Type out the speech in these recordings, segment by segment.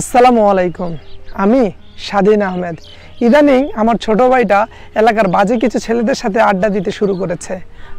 আসসালামু আলাইকুম। আমি স্বাধীন আহমেদ। ইদানিং আমার ছোট ভাইটা এলাকার বাজে কিছু ছেলেদের সাথে আড্ডা দিতে শুরু করেছে।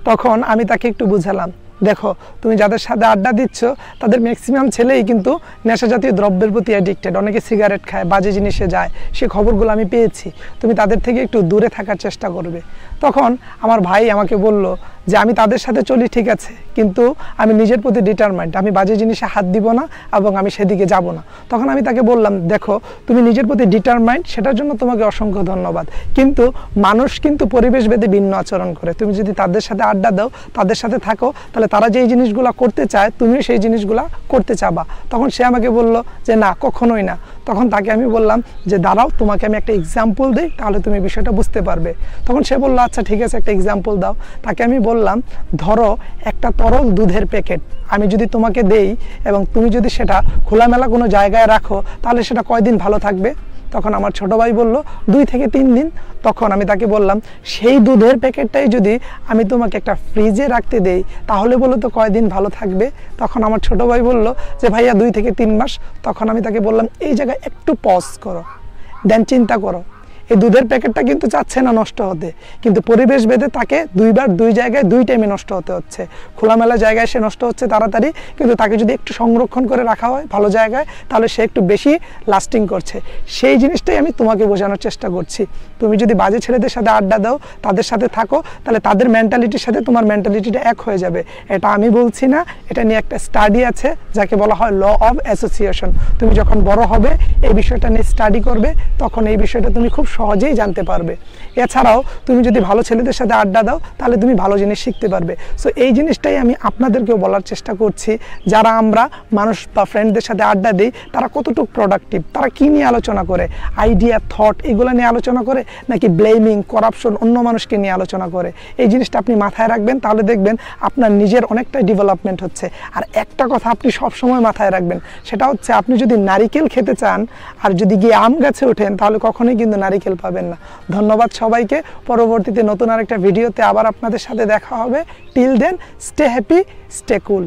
তখন আমি তাকে একটু বুঝালাম, দেখো, তুমি যাদের সাথে আড্ডা দিচ্ছ, তাদের ম্যাক্সিমাম ছেলেই কিন্তু নেশা জাতীয় দ্রব্যের প্রতি অ্যাডিক্টেড অনেকে সিগারেট খায়, বাজে জিনিসে যায়। সে খবরগুলো আমি পেয়েছি। তুমি তাদের থেকে একটু দূরে থাকার চেষ্টা করবে। তখন আমার ভাই আমাকে বলল যে আমি তাদের সাথে চলি, ঠিক আছে, কিন্তু আমি নিজের প্রতি ডিটারমাইন্ড আমি বাজে জিনিসে হাত দিব না এবং আমি সেদিকে যাব না। তখন আমি তাকে বললাম, দেখো, তুমি নিজের প্রতি ডিটারমাইন্ড সেটার জন্য তোমাকে অসংখ্য ধন্যবাদ। কিন্তু মানুষ কিন্তু পরিবেশ ভেদে ভিন্ন আচরণ করে। তুমি যদি তাদের সাথে আড্ডা দাও, তাদের সাথে থাকো, তাহলে তারা যেই জিনিসগুলো করতে চায়, তুমিও সেই জিনিসগুলো করতে চাবা। তখন সে আমাকে বলল যে, না, কখনোই না। তখন তাকে আমি বললাম যে, দাঁড়াও, তোমাকে আমি একটা এক্সাম্পল দিই, তাহলে তুমি বিষয়টা বুঝতে পারবে। তখন সে বলল আচ্ছা ঠিক আছে, একটা এক্সাম্পল দাও। তাকে আমি বললাম, ধরো, একটা তরল দুধের প্যাকেট আমি যদি তোমাকে দেই এবং তুমি যদি সেটা খোলামেলা কোনো জায়গায় রাখো, তাহলে সেটা কয়দিন ভালো থাকবে? তখন আমার ছোট ভাই বলল, দুই থেকে তিন দিন। তখন আমি তাকে বললাম, সেই দুধের প্যাকেটটাই যদি আমি তোমাকে একটা ফ্রিজে রাখতে দেই, তাহলে বলো তো কয়দিন ভালো থাকবে? তখন আমার ছোট ভাই বলল যে, ভাইয়া, দুই থেকে তিন মাস। তখন আমি তাকে বললাম, এই জায়গায় একটু পজ করো দেন চিন্তা করো। এই দুধের প্যাকেটটা কিন্তু চাচ্ছে না নষ্ট হতে। কিন্তু পরিবেশ ভেদে তাকে দুইবার দুই জায়গায় দুই টাইমে নষ্ট হতে হচ্ছে। খোলামেলা জায়গায় সে নষ্ট হচ্ছে তাড়াতাড়ি, কিন্তু তাকে যদি একটু সংরক্ষণ করে রাখা হয় ভালো জায়গায়, তাহলে সে একটু বেশি লাস্টিং করছে। সেই জিনিসটাই আমি তোমাকে বোঝানোর চেষ্টা করছি। তুমি যদি বাজে ছেলেদের সাথে আড্ডা দাও, তাদের সাথে থাকো, তাহলে তাদের মেন্টালিটির সাথে তোমার মেন্টালিটিটা এক হয়ে যাবে। এটা আমি বলছি না, এটা নিয়ে একটা স্টাডি আছে, যাকে বলা হয় ল অফ অ্যাসোসিয়েশন তুমি যখন বড় হবে, এই বিষয়টা নিয়ে স্টাডি করবে, তখন এই বিষয়টা তুমি খুব সহজেই জানতে পারবে। এছাড়াও তুমি যদি ভালো ছেলেদের সাথে আড্ডা দাও, তাহলে তুমি ভালো জিনিস শিখতে পারবে। সো এই জিনিসটাই আমি আপনাদেরকেও বলার চেষ্টা করছি। যারা আমরা মানুষ বা ফ্রেন্ডদের সাথে আড্ডা দিই, তারা কতটুকু প্রোডাক্টিভ তারা কী নিয়ে আলোচনা করে? আইডিয়া থট এগুলো নিয়ে আলোচনা করে? নাকি ব্লেমিং করাপশন অন্য মানুষকে নিয়ে আলোচনা করে? এই জিনিসটা আপনি মাথায় রাখবেন, তাহলে দেখবেন আপনার নিজের অনেকটাই ডেভেলপমেন্ট হচ্ছে। আর একটা কথা আপনি সবসময় মাথায় রাখবেন, সেটা হচ্ছে আপনি যদি নারিকেল খেতে চান, আর যদি গিয়ে আম গাছে ওঠেন, তাহলে কখনোই কিন্তু নারিকেল পাবেন না। ধন্যবাদ সবাইকে। পরবর্তীতে নতুন আরেকটা ভিডিওতে আবার আপনাদের সাথে দেখা হবে। Till then stay happy stay cool